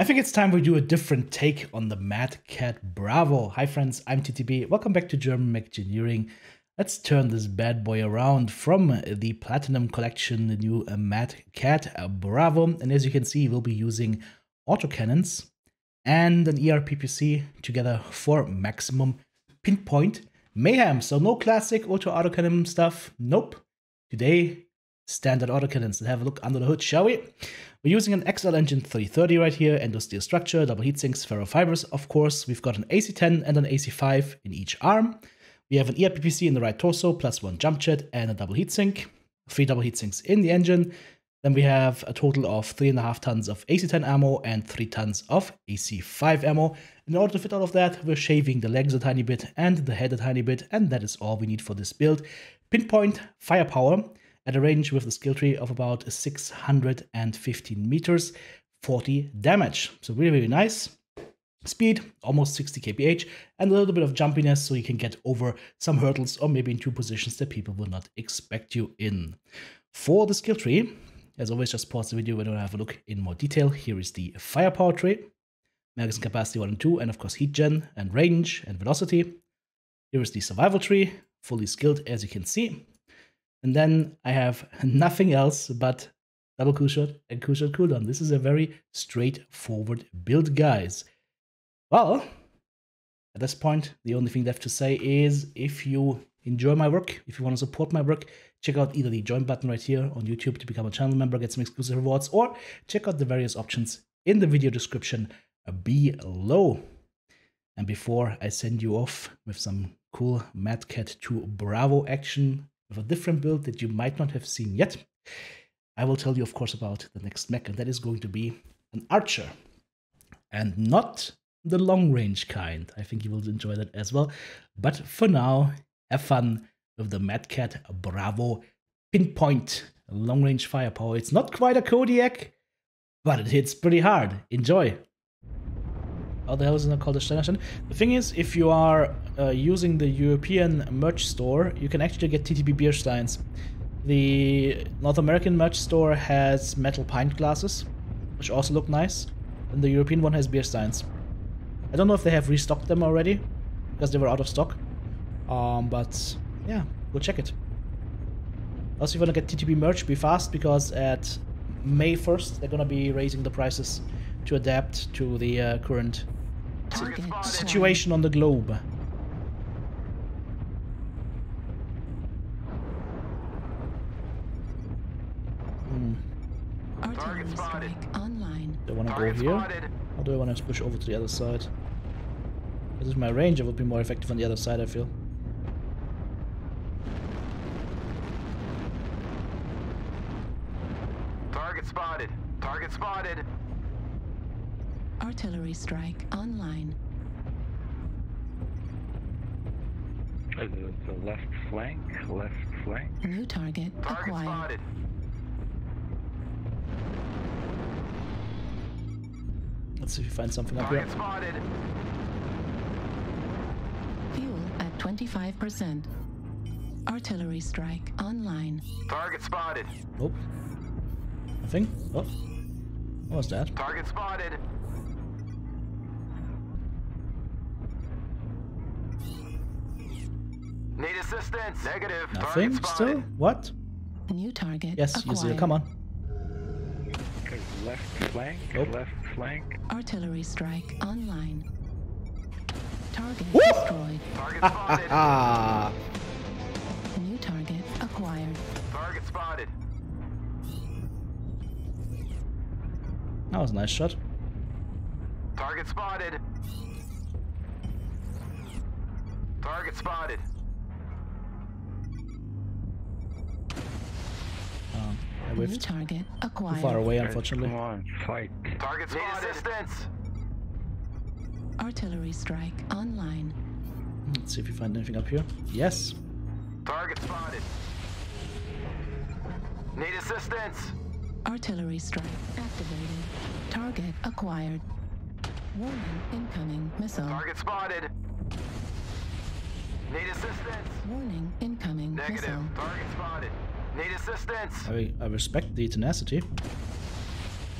I think it's time we do a different take on the Mad Cat Bravo. Hi friends, I'm TTB. Welcome back to German Mechgineering. Let's turn this bad boy around from the Platinum Collection, the new uh, Mad Cat uh, Bravo. And as you can see, we'll be using autocannons and an ERPPC together for maximum pinpoint mayhem. So no classic auto autocannon stuff. Nope. Today, standard autocannons. Let's have a look under the hood, shall we? We're using an XL Engine 330 right here, endosteel structure, double heatsinks, ferrofibers, of course. We've got an AC10 and an AC5 in each arm. We have an ERPPC in the right torso, plus one jump jet and a double heatsink. Three double heatsinks in the engine. Then we have a total of 3.5 tons of AC10 ammo and 3 tons of AC5 ammo. In order to fit all of that, we're shaving the legs a tiny bit and the head a tiny bit, and that is all we need for this build. Pinpoint firepower at a range with the skill tree of about 615 meters, 40 damage. So really, really nice. Speed, almost 60 kph, and a little bit of jumpiness so you can get over some hurdles or maybe into positions that people will not expect you in. For the skill tree, as always, just pause the video when I have a look in more detail. Here is the firepower tree, magazine capacity 1 and 2, and of course heat gen and range and velocity. Here is the survival tree, fully skilled as you can see. And then I have nothing else but double cool shot and cool shot cooldown. This is a very straightforward build, guys. Well, at this point, the only thing left to say is if you enjoy my work, if you want to support my work, check out either the join button right here on YouTube to become a channel member, get some exclusive rewards, or check out the various options in the video description below. And before I send you off with some cool Mad Cat 2 Bravo action with a different build that you might not have seen yet, I will tell you, of course, about the next mech, and that is going to be an Archer. And not the long range kind. I think you will enjoy that as well. But for now, have fun with the Mad Cat Bravo Pinpoint long range firepower. It's not quite a Kodiak, but it hits pretty hard. Enjoy. How the hell is it called? The thing is, if you are uh, using the European merch store, you can actually get TTB beer steins. The North American merch store has metal pint glasses, which also look nice, and the European one has beer steins. I don't know if they have restocked them already, because they were out of stock. Um, but yeah, go check it. Also, if you want to get TTB merch, be fast because at May 1st, they're going to be raising the prices to adapt to the uh, current situation on the globe. Hmm. Artillery strike online. Do I want to go here? Or do I want to push over to the other side? This is my range, I would be more effective on the other side, I feel. Target spotted. Target spotted. Artillery strike online. Uh, the, the left flank, left flank. New target, Target acquired. spotted. Let's see if we find something up here. Target spotted. Fuel at 25%. Artillery strike online. Target spotted. Nope. Nothing? Oh. What was that? Target spotted. Assistance. Negative. Nothing Target still? spotted. What? New target Yes, acquired. Yuzil, come on. Okay, left flank, Nope. left flank. Artillery strike online. Target Woo! destroyed. Target spotted. Ah! New target acquired. Target spotted. That was a nice shot. Target spotted. Target spotted. Whiffed. target acquired. Too far away, unfortunately. Come on, fight. Target spotted. Need assistance. Artillery strike online. Let's see if we find anything up here. Yes. Target spotted. Need assistance. Artillery strike activated. Target acquired. Warning incoming missile. Target spotted. Need assistance. Warning incoming Negative. missile. Target spotted. Need assistance. I, I respect the tenacity.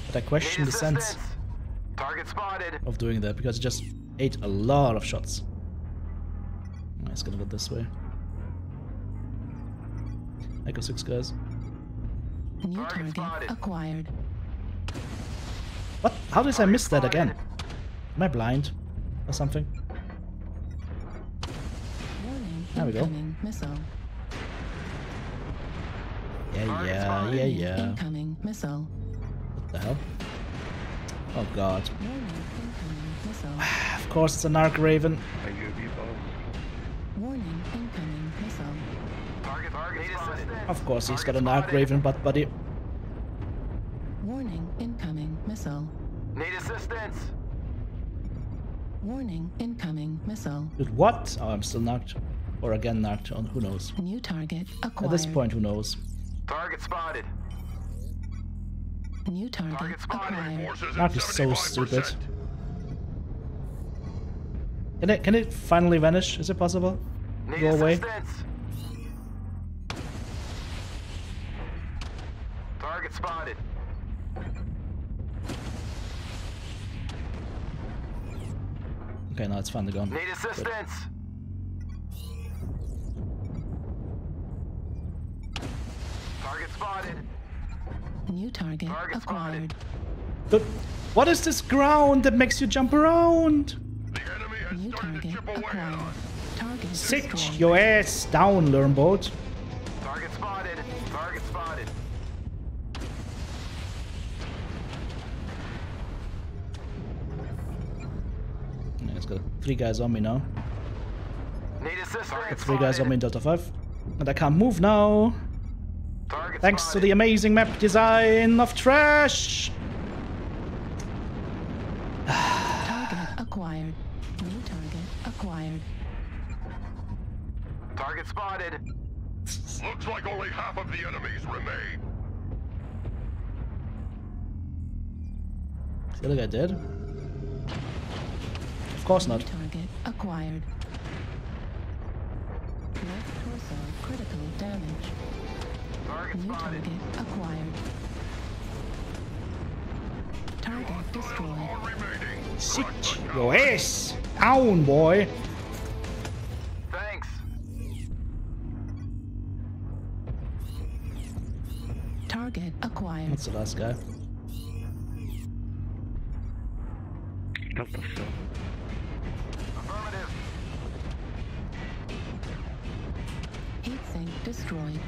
But I question the sense. Target spotted. of doing that because it just ate a lot of shots. Oh, it's gonna go this way. Echo 6 guys. New Target target spotted. acquired. What? How did I miss that again? Am I blind? Or something? Warning. There we go. Missile. Yeah, Target yeah, yeah, yeah. Incoming missile. What the hell? Oh god. Warning. Incoming missile. Of course it's an Arc Raven. Are you the boss? Warning. Incoming missile. Target, target Need assistance. Of course he's got Target an Arc. Raven butt buddy. Warning. Incoming missile. Need assistance. Warning. Incoming missile. Dude, what? Oh, I'm still knocked. Or again knocked on who knows. New target acquired. At this point, who knows? Target spotted. New target, Target spotted. acquired. Narc is so stupid. Can it can it finally vanish? Is it possible? Need Go away. assistance. Target spotted. Okay, now it's finally gone. Need assistance. Target spotted. New target, Target acquired. spotted. Dude, what is this ground that makes you jump around? The enemy has New started to target chip away at acquired. us. Target Sit destroyed. your ass down, Lernboat. Target spotted. Target spotted. Yeah, it's got three guys on me now. Need assistance. Three guys on me in Delta 5. And I can't move now. Target Thanks to the amazing map design of Trash. Target acquired. New target acquired. Target spotted. Looks like only half of the enemies remain. Is the other guy dead? Of course New not. target acquired. Left torso critical damage. Target New spotted. target acquired. Target destroyed. Sit your ass down, boy. Thanks. Target acquired. That's the last guy. Delta still. Affirmative. Heat sink destroyed.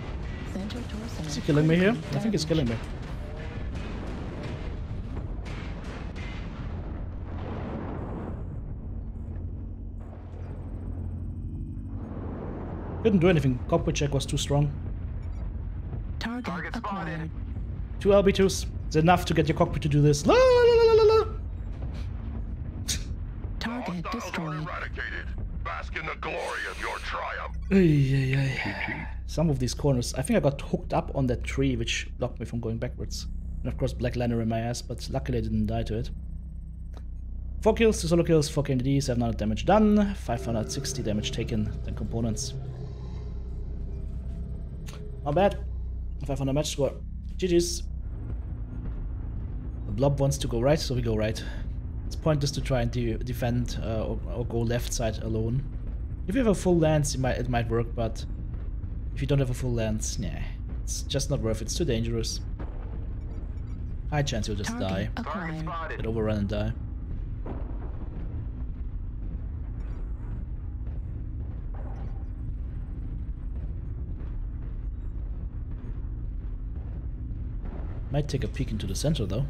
Center. Is he killing me here? I think he's killing me. Couldn't do anything. Cockpit check was too strong. Target, Target spotted. acquired. Two LB2s. It's enough to get your cockpit to do this. La, la, la, la, la, la. Target Hostiles are destroyed. Bask in the glory of your triumph. Ay, ay, ay. Some of these corners. I think I got hooked up on that tree, which blocked me from going backwards. And of course, Black Lanner in my ass, but luckily I didn't die to it. 4 kills, 2 solo kills, 4 KMDD, 700 damage done, 560 damage taken, 10 components. Not bad. 500 match score. GG's. The blob wants to go right, so we go right. It's pointless to try and de defend uh, or, or go left side alone. If you have a full lance, it might, it might work, but if you don't have a full lance, nah, it's just not worth it. It's too dangerous. High chance you'll just Target die. Target acquired. Get overrun and die. Might take a peek into the center though.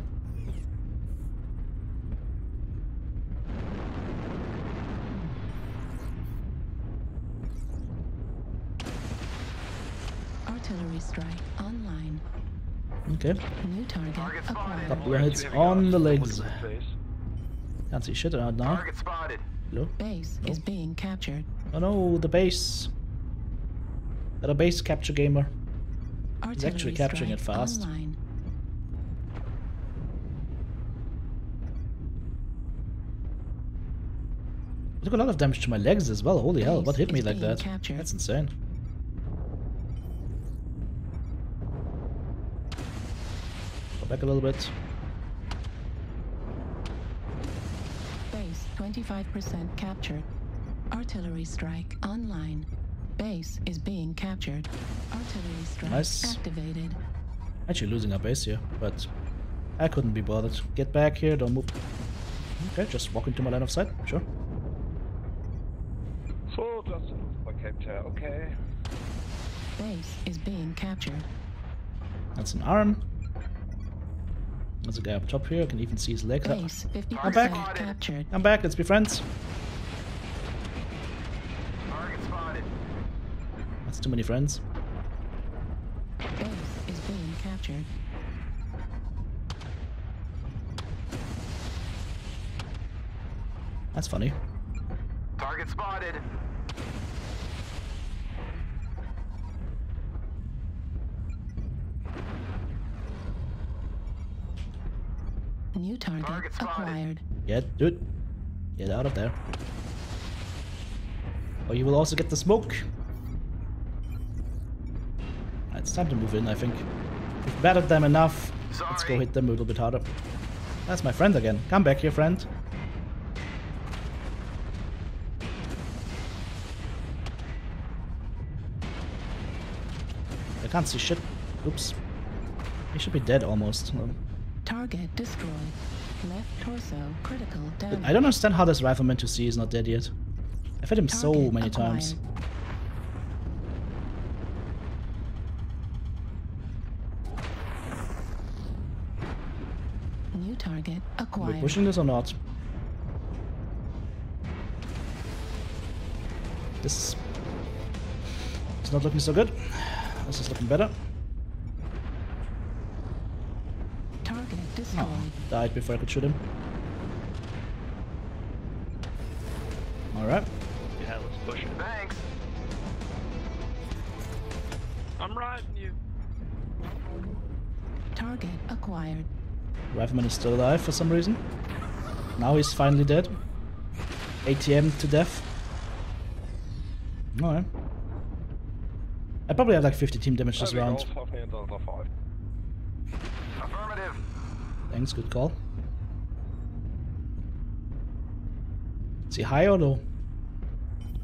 Artillery strike online. Okay. New target, Target Couple of hits on the legs. Can't see shit out now. Target spotted. Hello? Base is being captured. Oh no, the base. Got a base capture gamer. Artillery actually capturing it fast. Online. It took a lot of damage to my legs as well. Holy hell, what hit me like that? captured. That's insane. Back a little bit. Base 25% captured. Artillery strike online. Base is being captured. Artillery strike Nice. activated. Actually losing our base here, but I couldn't be bothered. Get back here, don't move. Okay, just walk into my line of sight, sure. So just by capture, okay. Base is being captured. That's an arm. There's a guy up top here, I can even see his legs. Base 50% back. captured. I'm back, let's be friends. Target spotted. That's too many friends. Base is being captured. That's funny. Target spotted. New target, Target spotted. acquired. Get, dude. Get out of there. Or you will also get the smoke. It's time to move in, I think. We've battered them enough. Let's go hit them a little bit harder. That's my friend again. Come back here, friend. I can't see shit. Oops. He should be dead almost. Um, Target destroyed. Left torso critical damage. I don't understand how this Rifleman IIC is not dead yet. I've hit him so many acquired. times. New target Are we acquired. pushing this or not? This is not looking so good. This is looking better. Target destroyed. Died before I could shoot him. Alright. Yeah, let's push it. Thanks. I'm riding you. Target acquired. Rifleman is still alive for some reason. Now he's finally dead. ATM to death. Alright. I probably have like 50 team damage this There we round. Thanks, good call. Is he high or low?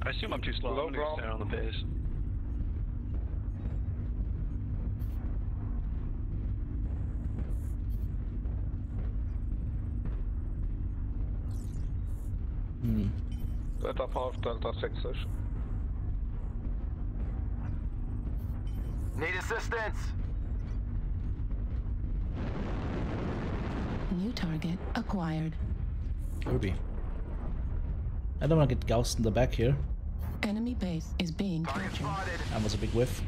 I assume I'm too slow. Low I'm gonna bro. stay on the base. Hmm. Delta 5, Delta 6-ish. Need assistance. New target acquired. Kirby. I don't want to get goused in the back here. Enemy base is being Target captured. spotted. That was a big whiff.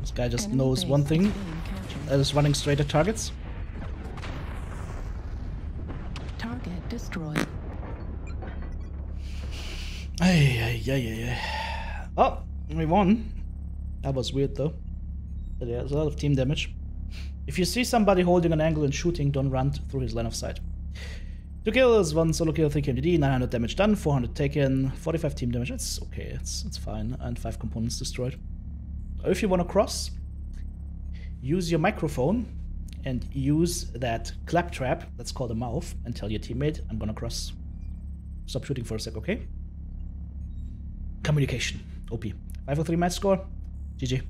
This guy just Enemy knows one thing. being. That is running straight at targets. Target destroyed. Yeah. ay, ay. Oh, we won. That was weird though. But yeah, there's a lot of team damage. If you see somebody holding an angle and shooting, don't run through his line of sight. Two kills, one solo kill, three KMDD, 900 damage done, 400 taken, 45 team damage. It's okay, it's it's fine, and five components destroyed. If you want to cross, use your microphone and use that claptrap that's called a mouth and tell your teammate, I'm gonna cross. Stop shooting for a sec, okay? Communication. OP. 503 match score. GG.